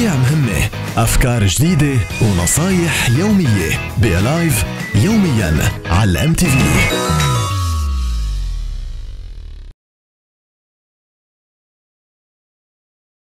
مواضيع مهمة أفكار جديدة ونصايح يومية. بألايف يوميا على الام تي في